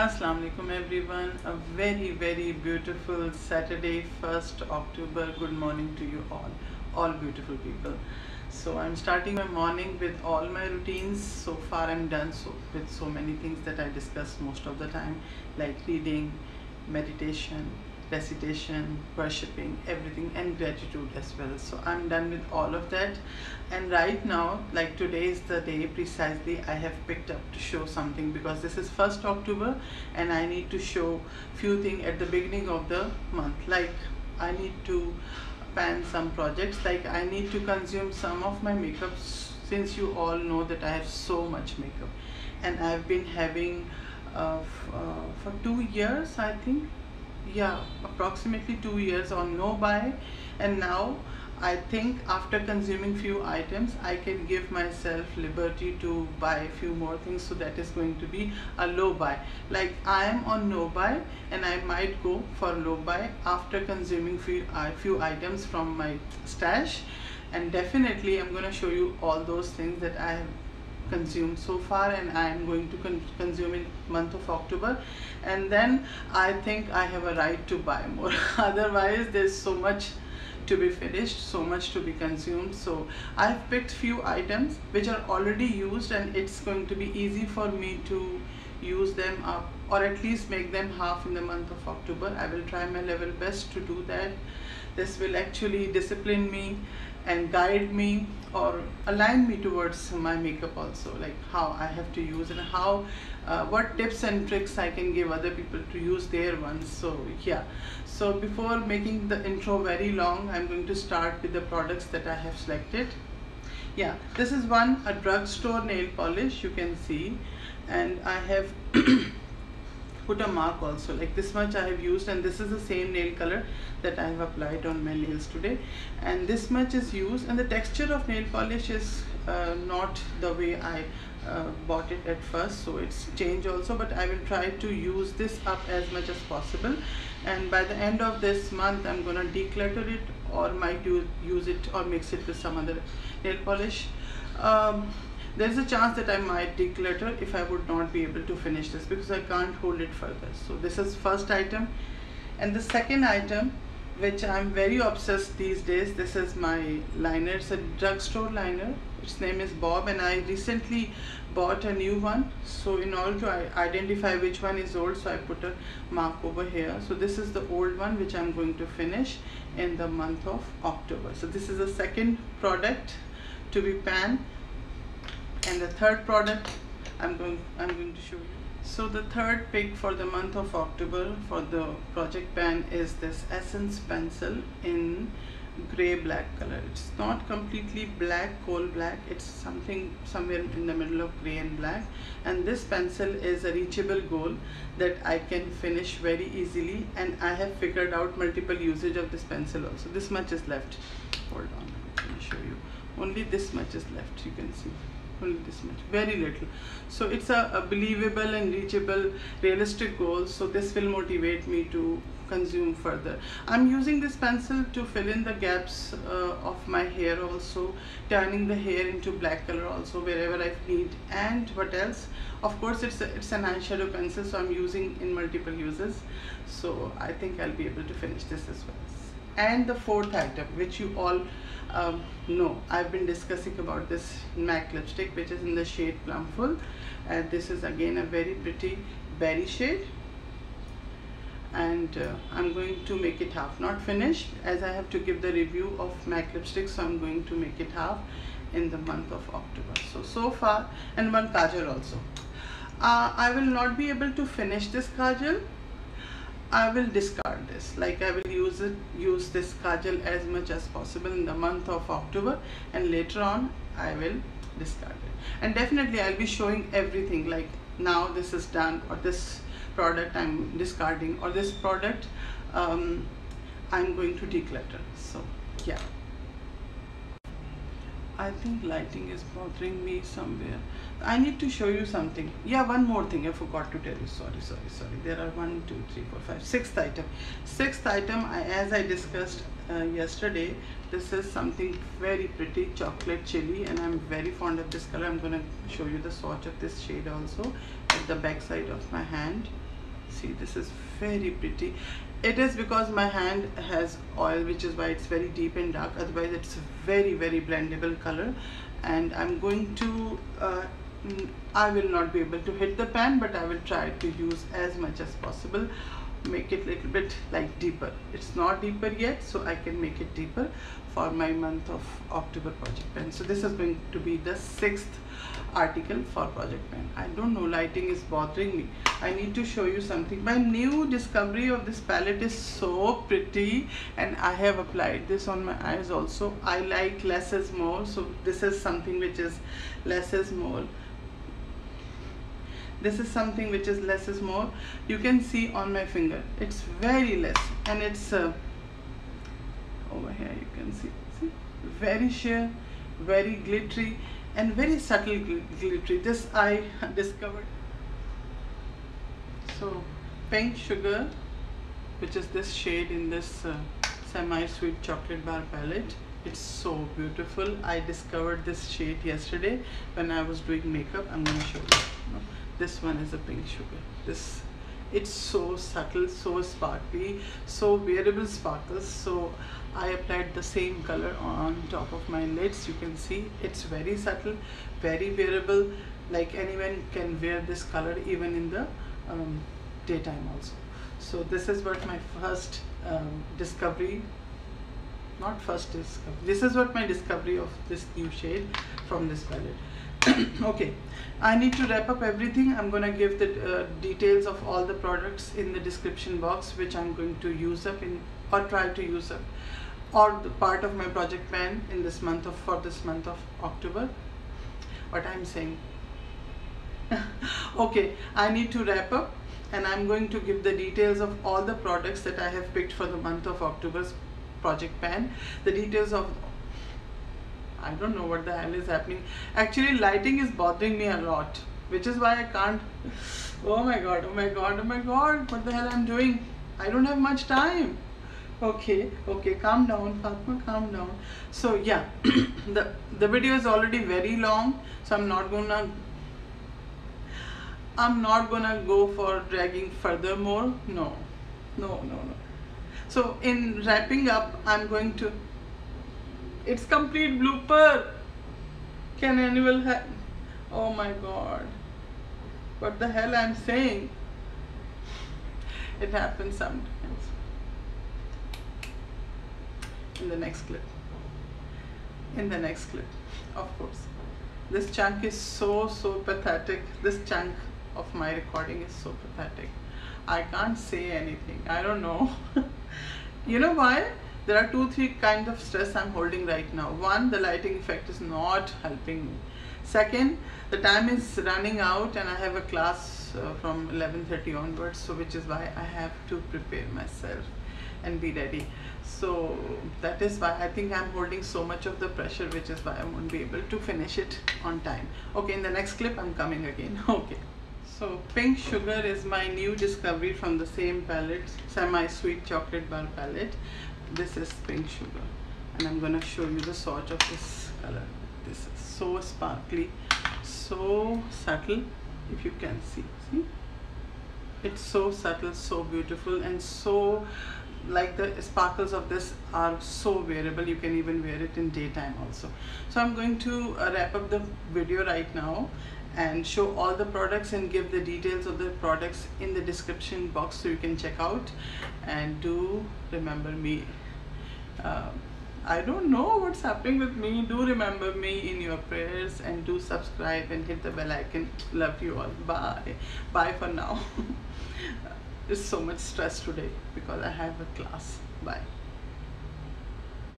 Assalamu alaikum everyone. A very very beautiful Saturday 1st October. Good morning to you all. All beautiful people. So I'm starting my morning with all my routines. So far I'm done so with so many things that I discuss most of the time like reading, meditation, recitation, worshipping, everything, and gratitude as well. So I'm done with all of that. And right now, like today is the day precisely I have picked up to show something because this is 1st October and I need to show few things at the beginning of the month. Like I need to pan some projects, like I need to consume some of my makeup since you all know that I have so much makeup and I've been having uh, uh, for two years I think yeah approximately two years on no buy. And now I think after consuming few items I can give myself liberty to buy a few more things. So that is going to be a low buy. Like I am on no buy and I might go for low buy after consuming few, uh, few items from my stash. And definitely I'm going to show you all those things that I have consumed so far and I am going to con consume in month of October. And then I think I have a right to buy more. Otherwise there's so much to be finished so much to be consumed. So I've picked few items which are already used and it's going to be easy for me to use them up or at least make them half in the month of October. I will try my level best to do that this will actually discipline me and guide me or align me towards my makeup also like how I have to use and how uh, what tips and tricks I can give other people to use their ones. So yeah. So before making the intro very long I'm going to start with the products that I have selected. Yeah this is one a drugstore nail polish you can see. And I have put a mark also like this much I have used and this is the same nail color that I have applied on my nails today. And this much is used and the texture of nail polish is uh, not the way I uh, bought it at first so it's changed also but I will try to use this up as much as possible. And by the end of this month I'm gonna declutter it or might use, it or mix it with some other nail polish. Um, there's a chance that I might declutter if I would not be able to finish this because I can't hold it further. So this is first item. And the second item which I'm very obsessed these days this is my liner. It's a drugstore liner. Its name is Bob and I recently bought a new one. So in order to identify which one is old so I put a mark over here. So this is the old one which I'm going to finish in the month of October. So this is the second product to be pan and the third product I'm going I'm going to show you. So the third pick for the month of October for the project pan is this essence pencil in gray black color. It's not completely black coal black. It's something somewhere in the middle of gray and black. And this pencil is a reachable goal that I can finish very easily. And I have figured out multiple usage of this pencil also. This much is left. Hold on let me show you. Only this much is left you can see only this much very little. So it's a, a, believable and reachable realistic goal. So this will motivate me to consume further. I'm using this pencil to fill in the gaps uh, of my hair also turning the hair into black color also wherever i need and what else? Of course it's a, it's an eyeshadow pencil so i'm using in multiple uses. So i think i'll be able to finish this as well and the fourth item which you all um, no I've been discussing about this MAC lipstick which is in the shade Plumful and this is again a very pretty berry shade. And uh, I'm going to make it half not finished as I have to give the review of MAC lipstick so I'm going to make it half in the month of October. So so far and one kajal also. Uh, I will not be able to finish this kajal I will discard this. Like I will use it use this kajal as much as possible in the month of October and later on I will discard it. And definitely I'll be showing everything like now this is done or this product I'm discarding or this product um, I'm going to declutter. So yeah I think lighting is bothering me somewhere. I need to show you something. Yeah one more thing. I forgot to tell you. Sorry sorry sorry. There are one two three four five sixth item. Sixth item I, as I discussed uh, yesterday this is something very pretty chocolate chili and I'm very fond of this color. I'm gonna show you the swatch of this shade also at the back side of my hand. See this is very pretty it is because my hand has oil which is why it's very deep and dark. Otherwise it's very very blendable color. And I'm going to uh, I will not be able to hit the pan but I will try to use as much as possible. Make it little bit like deeper. It's not deeper yet so I can make it deeper for my month of October project. Pen so this is going to be the sixth article for project pan. I don't know lighting is bothering me. I need to show you something. My new discovery of this palette is so pretty and I have applied this on my eyes also. I like less is more so this is something which is less is more. This is something which is less is more. You can see on my finger. It's very less and it's uh, over here you can see. See? Very sheer very glittery and very subtle gl glittery. This I discovered. So pink sugar which is this shade in this uh, semi-sweet chocolate bar palette. It's so beautiful. I discovered this shade yesterday when I was doing makeup. I'm gonna show you. This one is a pink sugar. This it's so subtle so sparkly so wearable sparkles. So I applied the same color on top of my lids. You can see it's very subtle very wearable. Like anyone can wear this color even in the um, daytime also. So this is what my first um, discovery not first discovery this is what my discovery of this new shade from this palette okay. I need to wrap up everything. I'm gonna give the uh, details of all the products in the description box which I'm going to use up in or try to use up or the part of my project pan in this month of for this month of October. What I'm saying. Okay. I need to wrap up and I'm going to give the details of all the products that I have picked for the month of October's project pan. The details of I don't know what the hell is happening. Actually, lighting is bothering me a lot, which is why I can't. Oh my god, oh my god, oh my god, what the hell I'm doing? I don't have much time. Okay, okay, calm down, Fatma, calm down. So yeah, the the video is already very long, so I'm not gonna I'm not gonna go for dragging furthermore. No, no, no, no. So in wrapping up, I'm going to it's complete blooper. Can anyone have? Oh my god. What the hell I'm saying? It happens sometimes. In the next clip. In the next clip, of course. This chunk is so, so pathetic. This chunk of my recording is so pathetic. I can't say anything. I don't know. you know why? There are two three kinds of stress I'm holding right now. One the lighting effect is not helping me. Second the time is running out and I have a class uh, from 11:30 onwards so which is why I have to prepare myself and be ready. So that is why I think I'm holding so much of the pressure which is why I won't be able to finish it on time. Okay in the next clip I'm coming again. Okay. So pink sugar is my new discovery from the same palette semi sweet chocolate bar palette this is pink sugar and I'm gonna show you the swatch of this color. This is so sparkly so subtle if you can see. See? It's so subtle so beautiful and so like the sparkles of this are so wearable you can even wear it in daytime also. So I'm going to uh, wrap up the video right now and show all the products and give the details of the products in the description box so you can check out. And do remember me uh, I don't know what's happening with me. Do remember me in your prayers and do subscribe and hit the bell icon. Love you all. Bye. Bye for now. There's so much stress today because I have a class. Bye